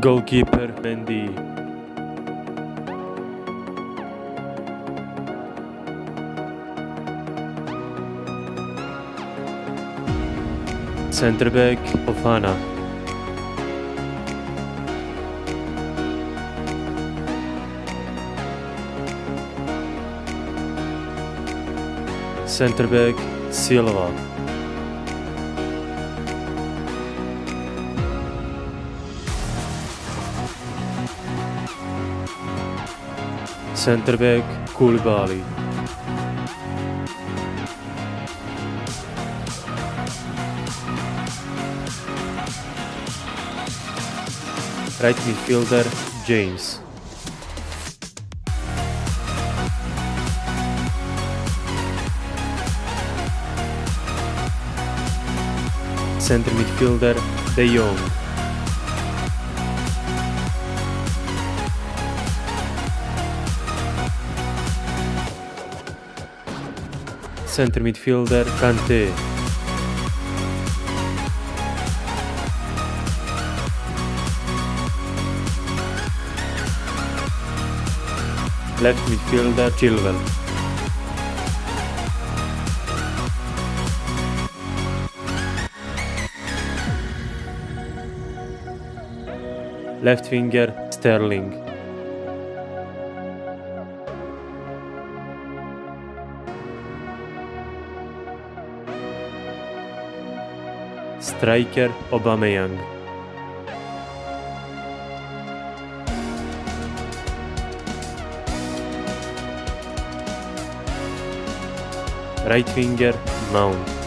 Goalkeeper Mendy. Centre back Fofana. Centre back Silva. Centre back Koulibaly. Right midfielder James. Center midfielder De Jong. Center midfielder Kante. Left midfielder Chilwell. Left winger Sterling. Striker Aubameyang. Right winger Mount.